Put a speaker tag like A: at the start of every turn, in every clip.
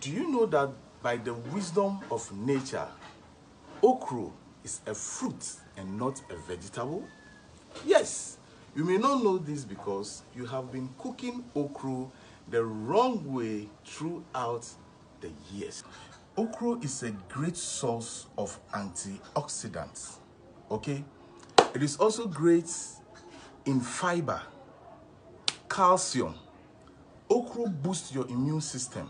A: Do you know that by the wisdom of nature, okra is a fruit and not a vegetable? Yes, you may not know this because you have been cooking okra the wrong way throughout the years. Okra is a great source of antioxidants, okay? It is also great in fiber, calcium. Okra boosts your immune system.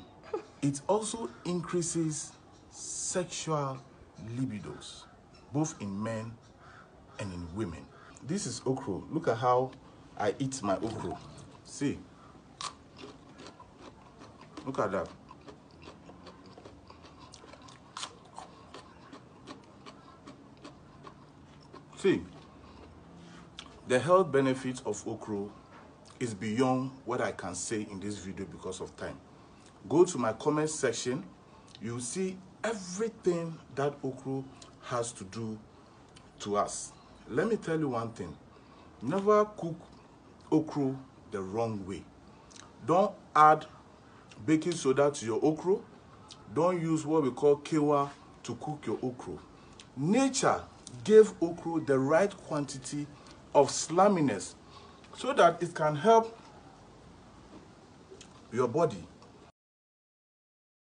A: It also increases sexual libidos, both in men and in women. This is okra. Look at how I eat my okra. See. Look at that. See, the health benefits of okra is beyond what I can say in this video because of time. Go to my comment section, you'll see everything that okra has to do to us. Let me tell you one thing. Never cook okra the wrong way. Don't add baking soda to your okra. Don't use what we call kewa to cook your okra. Nature gave okra the right quantity of slaminess so that it can help your body